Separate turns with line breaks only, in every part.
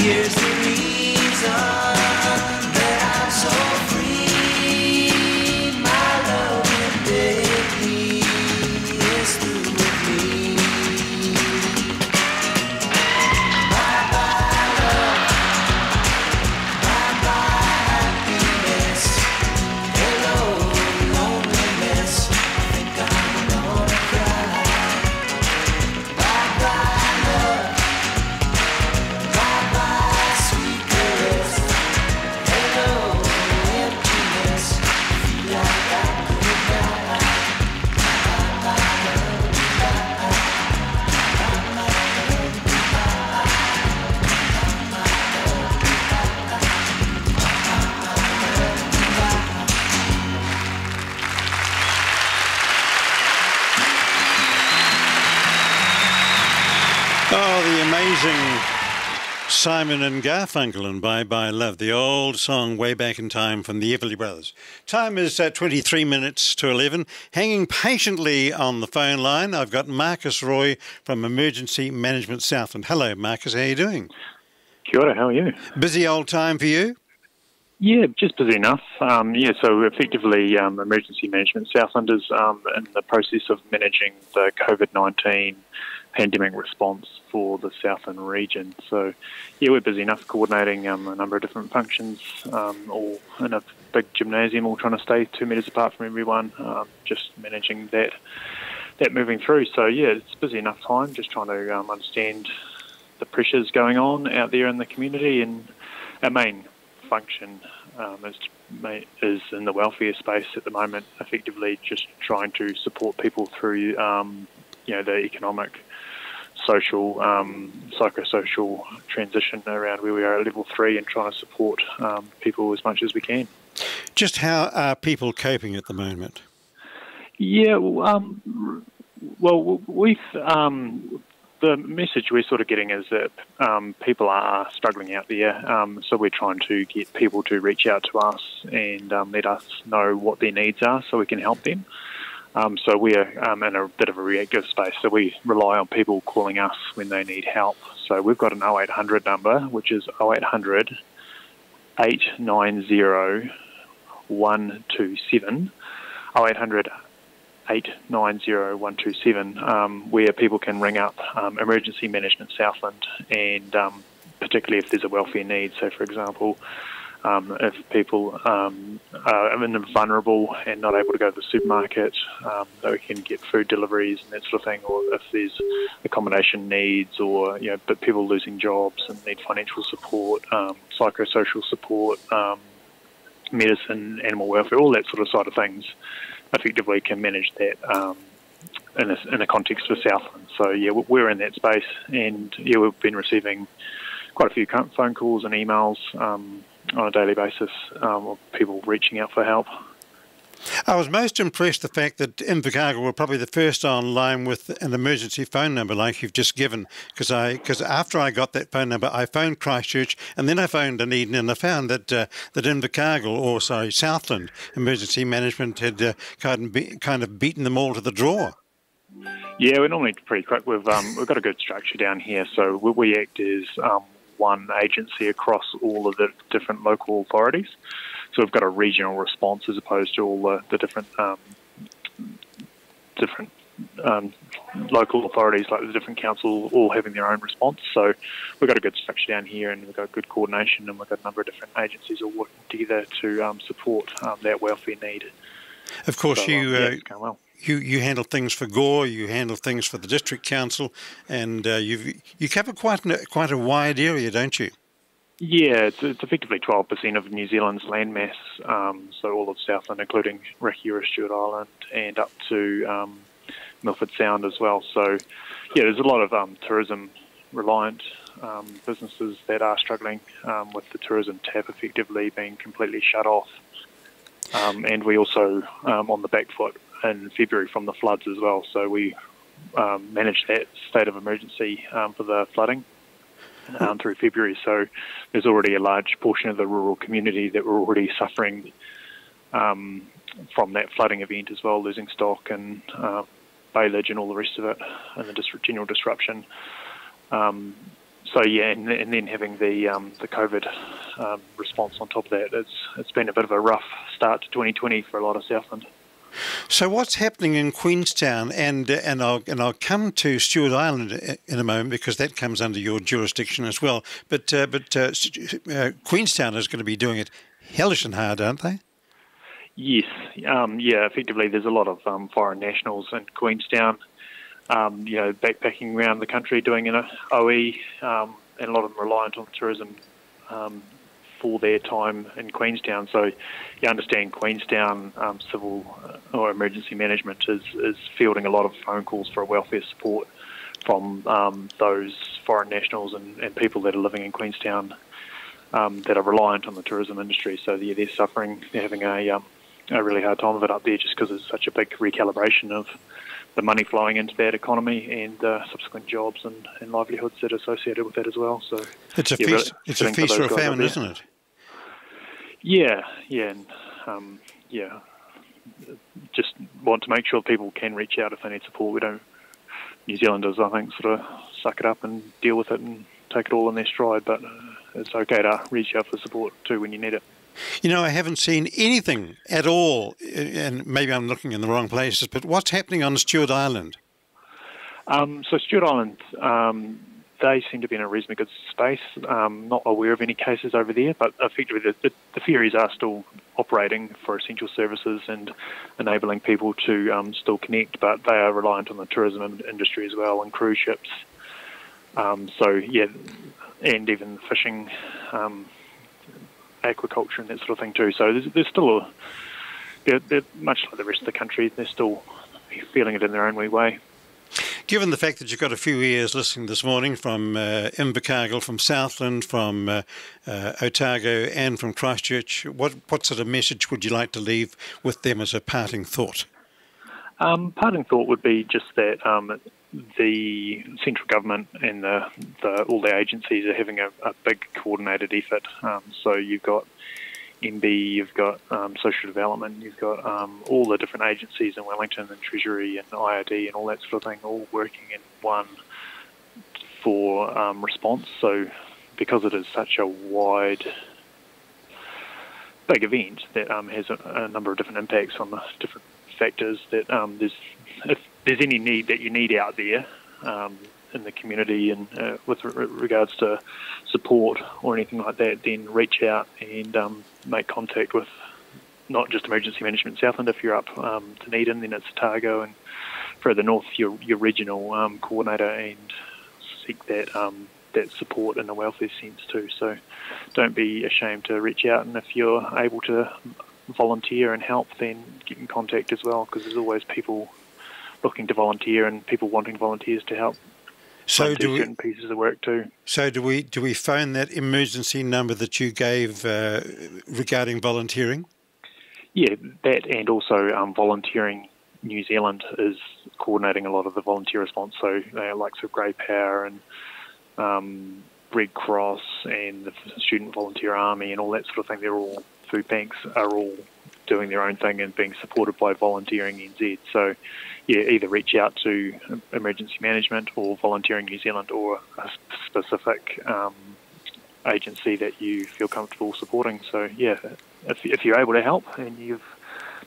Here's the reason
Oh, the amazing Simon and Garfunkel and Bye Bye Love, the old song way back in time from the Everly Brothers. Time is uh, 23 minutes to 11. Hanging patiently on the phone line, I've got Marcus Roy from Emergency Management Southland. Hello, Marcus. How are you doing?
Kia ora, how are you?
Busy old time for you?
Yeah, just busy enough. Um, yeah, so effectively, um, Emergency Management Southland is um, in the process of managing the COVID 19 pandemic response for the Southland region. So, yeah, we're busy enough coordinating um, a number of different functions, um, all in a big gymnasium, all trying to stay two metres apart from everyone, um, just managing that that moving through. So, yeah, it's busy enough time, just trying to um, understand the pressures going on out there in the community and our main function um, is, is in the welfare space at the moment, effectively just trying to support people through, um, you know, the economic, social, um, psychosocial transition around where we are at level three and trying to support um, people as much as we can.
Just how are people coping at the moment?
Yeah, well, um, well we've um, the message we're sort of getting is that um, people are struggling out there, um, so we're trying to get people to reach out to us and um, let us know what their needs are, so we can help them. Um, so we're um, in a bit of a reactive space, so we rely on people calling us when they need help. So we've got an 0800 number, which is 0800 890 127. 0800 890127, um, where people can ring up um, Emergency Management Southland, and um, particularly if there's a welfare need. So, for example, um, if people um, are vulnerable and not able to go to the supermarket, um, they can get food deliveries and that sort of thing. Or if there's accommodation needs, or you know, but people losing jobs and need financial support, um, psychosocial support, um, medicine, animal welfare, all that sort of side of things effectively can manage that um, in, a, in a context for Southland. So yeah, we're in that space, and yeah, we've been receiving quite a few phone calls and emails um, on a daily basis um, of people reaching out for help.
I was most impressed the fact that Invercargill were probably the first online with an emergency phone number like you've just given. Because I, because after I got that phone number, I phoned Christchurch and then I phoned Dunedin and I found that uh, that Invercargill, or sorry, Southland Emergency Management had uh, kind of be, kind of beaten them all to the draw.
Yeah, we're normally pretty quick. We've um, we've got a good structure down here, so we, we act as um, one agency across all of the different local authorities. So we've got a regional response as opposed to all the, the different um, different um, local authorities, like the different council, all having their own response. So we've got a good structure down here, and we've got good coordination, and we've got a number of different agencies all working together to um, support um, that welfare need.
Of course,
So,
you.
um, yeah,
Uh,
well.
You, you handle things for Gore, you handle things for the district council, and uh, you you cover quite an, quite a wide area, don't you?
Yeah, it's, it's effectively 12% of New Zealand's landmass, um, so all of Southland, including Rakiura, Stewart Island, and up to um, Milford Sound as well. So, yeah, there's a lot of um, tourism reliant um, businesses that are struggling um, with the tourism tap effectively being completely shut off. Um, and we also on the back foot in February from the floods as well. So we um, managed that state of emergency um, for the flooding um, through February. So there's already a large portion of the rural community that were already suffering um, from that flooding event as well, losing stock and uh, and all the rest of it, and the dis- general disruption. Um, so yeah, and, and then having the um, the COVID um, response on top of that, it's it's been a bit of a rough start to 2020 for a lot of Southland.
So what's happening in Queenstown, and and I'll and I'll come to Stewart Island in a moment because that comes under your jurisdiction as well. But uh, but uh, uh, Queenstown is going to be doing it hellish and hard, aren't they?
Yes, um, yeah. Effectively, there's a lot of um, foreign nationals in Queenstown. Um, you know, backpacking around the country doing an OE, um, and a lot of them reliant on tourism um, for their time in Queenstown. So you understand Queenstown um, civil uh, or emergency management is, is fielding a lot of phone calls for welfare support from um, those foreign nationals and, and, people that are living in Queenstown um, that are reliant on the tourism industry. So yeah, they're suffering, they're having a, um, a really hard time of it up there just because it's such a big recalibration of the money flowing into that economy and uh, subsequent jobs and, and, livelihoods that are associated with that as well. So
it's a yeah, feast, it's a feast or a famine, isn't it?
Yeah, yeah, and um, yeah. Just want to make sure people can reach out if they need support. We don't. New Zealanders, I think, sort of suck it up and deal with it and take it all in their stride. But uh, it's okay to reach out for support too when you need it.
You know, I haven't seen anything at all, and maybe I'm looking in the wrong places, but what's happening on Stewart Island?
Um, so, Stewart Island, um, they seem to be in a reasonably good space. Um, not aware of any cases over there, but effectively the, the, the, ferries are still operating for essential services and enabling people to um, still connect, but they are reliant on the tourism industry as well and cruise ships. Um, so, yeah, and even fishing, um, aquaculture, and that sort of thing too. So, there's, there's still a, they're, they're much like the rest of the country, they're still feeling it in their own wee way.
Given the fact that you've got a few ears listening this morning from uh, Invercargill, from Southland, from uh, uh, Otago, and from Christchurch, what, what sort of message would you like to leave with them as a parting thought?
Um, parting thought would be just that um, the central government and the, the, all the agencies are having a, a big coordinated effort. Um, so you've got MB, you've got um, social development, you've got um, all the different agencies in Wellington and Treasury and IRD and all that sort of thing, all working in one for um, response. So, because it is such a wide, big event that um, has a, a, number of different impacts on the different factors, that um, there's if there's any need that you need out there um, in the community and uh, with re- regards to support or anything like that, then reach out and um, make contact with not just Emergency Management Southland. If you're up um, Dunedin, then it's Otago, and further north, your your regional um, coordinator, and seek that um, that support in the welfare sense too. So don't be ashamed to reach out, and if you're able to volunteer and help, then get in contact as well, because there's always people looking to volunteer and people wanting volunteers to help so do we pieces of work too.
So do we do we phone that emergency number that you gave uh, regarding volunteering?
Yeah, that and also um, volunteering. New Zealand is coordinating a lot of the volunteer response. So uh, like of Grey Power and um, Red Cross and the Student Volunteer Army and all that sort of thing. They're all food banks are all doing their own thing and being supported by Volunteering NZ. So, yeah, either reach out to Emergency Management or Volunteering New Zealand or a specific um, agency that you feel comfortable supporting. So, yeah, if, if you're able to help and you're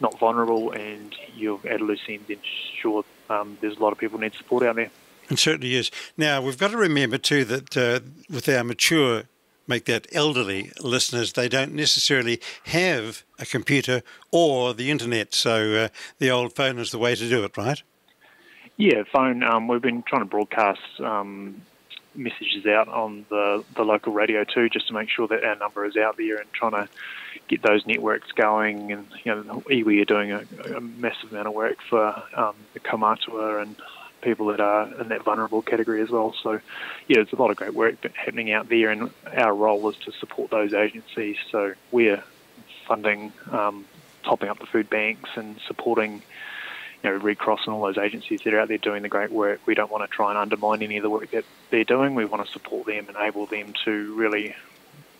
not vulnerable and you're end, then sure, um, there's a lot of people need support out there.
It certainly is. Now, we've got to remember too that uh, with our mature make that elderly listeners, they don't necessarily have a computer or the internet. So uh, the old phone is the way to do it, right?
Yeah, phone. Um, we've been trying to broadcast um, messages out on the, the local radio too, just to make sure that our number is out there and trying to get those networks going. And you know, iwi are doing a, a massive amount of work for um, the Kaumatua and people that are in that vulnerable category as well. So, yeah, there's a lot of great work happening out there, and our role is to support those agencies. So we're funding, um, topping up the food banks, and supporting. You know, Red Cross and all those agencies that are out there doing the great work. We don't want to try and undermine any of the work that they're doing. We want to support them, enable them to really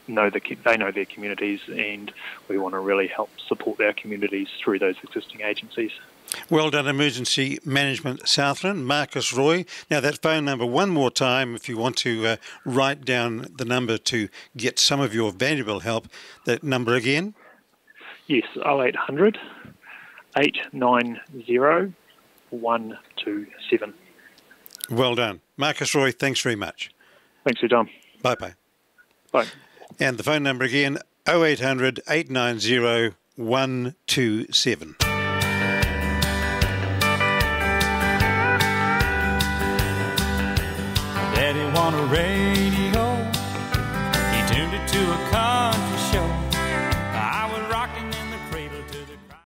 know the they know their communities, and we want to really help support their communities through those existing agencies.
Well done, Emergency Management Southland, Marcus Roy. Now, that phone number, one more time, if you want to uh, write down the number to get some of your valuable help, that number again.
Yes, 0800 890 127.
Well done. Marcus Roy, thanks very much.
Thanks time.
Bye bye.
Bye.
And the phone number again, 0800 890 127.
Want a radio. He tuned it to a.